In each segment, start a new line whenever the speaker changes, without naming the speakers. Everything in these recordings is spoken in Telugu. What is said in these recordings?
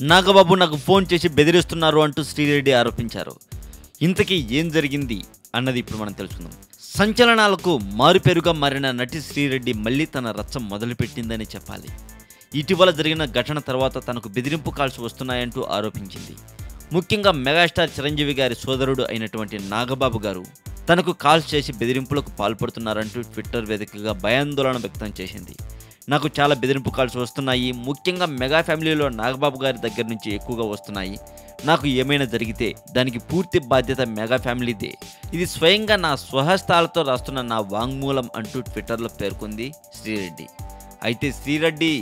నాగబాబు నాకు ఫోన్ చేసి బెదిరిస్తున్నారు అంటూ శ్రీరెడ్డి ఆరోపించారు. ఇంతకీ ఏం జరిగింది అన్నది ఇప్పుడు మనం తెలుసుకుందాం. సంచలనాలకు మారుపేరుగా మారిన నటి శ్రీరెడ్డి మళ్ళీ తన రచ్చ మొదలుపెట్టిందని చెప్పాలి. ఇటీవల జరిగిన ఘటన తర్వాత తనకు బెదిరింపు కాల్స్ వస్తున్నాయంటూ ఆరోపించింది. ముఖ్యంగా మెగాస్టార్ చిరంజీవి గారి సోదరుడు అయినటువంటి నాగబాబు గారు తనకు కాల్స్ చేసి బెదిరింపులకు పాల్పడుతున్నారంటూ ట్విట్టర్ వేదికగా భయాందోళన వ్యక్తం చేసింది. నాకు చాలా బెదిరింపు కాల్స్ వస్తున్నాయి. ముఖ్యంగా మెగా ఫ్యామిలీలో నాగబాబు గారి దగ్గర నుంచి ఎక్కువగా వస్తున్నాయి. నాకు ఏమైనా జరిగితే దానికి పూర్తి బాధ్యత మెగా ఫ్యామిలీదే. ఇది స్వయంగా నా స్వహస్తాలతో రాస్తున్న నా వాంగ్మూలం అంటూ ట్విట్టర్లో పేర్కొంది శ్రీరెడ్డి. అయితే శ్రీరెడ్డి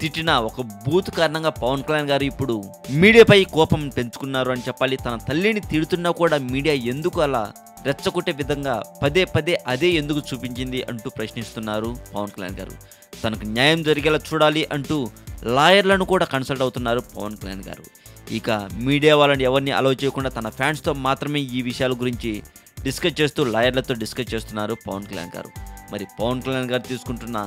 తిట్టిన ఒక బూత్ కారణంగా పవన్ కళ్యాణ్ గారు ఇప్పుడు మీడియాపై కోపం పెంచుకున్నారు అని చెప్పాలి. తన తల్లిని తిడుతున్నా కూడా మీడియా ఎందుకు అలా రెచ్చగొట్టే విధంగా పదే పదే అదే ఎందుకు చూపించింది అంటూ ప్రశ్నిస్తున్నారు పవన్ కళ్యాణ్ గారు. తనకు న్యాయం జరిగేలా చూడాలి అంటూ లాయర్లను కూడా కన్సల్ట్ అవుతున్నారు పవన్ కళ్యాణ్ గారు. ఇక మీడియా వాళ్ళని ఎవరిని అలౌ చేయకుండా తన ఫ్యాన్స్తో మాత్రమే ఈ విషయాల గురించి డిస్కస్ చేస్తూ లాయర్లతో డిస్కస్ చేస్తున్నారు పవన్ కళ్యాణ్ గారు. మరి పవన్ కళ్యాణ్ గారు తీసుకుంటున్న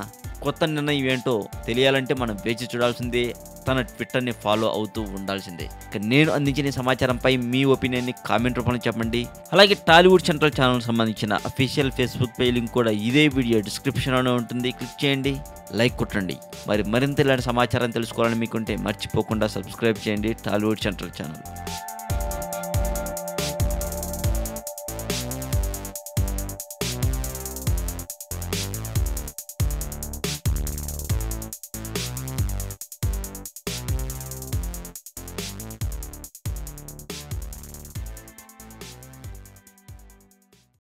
కొత్త నిర్ణయం ఏంటో తెలియాలంటే మనం వేచి చూడాల్సిందే. తన ట్విట్టర్ని ఫాలో అవుతూ ఉండాల్సిందే. ఇక నేను అందించిన సమాచారంపై మీ ఒపీనియన్ని కామెంట్ రూపంలో చెప్పండి. అలాగే టాలీవుడ్ సెంట్రల్ ఛానల్ సంబంధించిన అఫీషియల్ ఫేస్బుక్ పే లింక్ కూడా ఇదే వీడియో డిస్క్రిప్షన్లోనే ఉంటుంది. క్లిక్ చేయండి. లైక్ కొట్టండి. మరి మరింత ఇలాంటి సమాచారం తెలుసుకోవాలని మీకుంటే మర్చిపోకుండా సబ్స్క్రైబ్ చేయండి టాలీవుడ్ సెంట్రల్ ఛానల్.